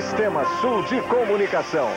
Sistema Sul de Comunicação.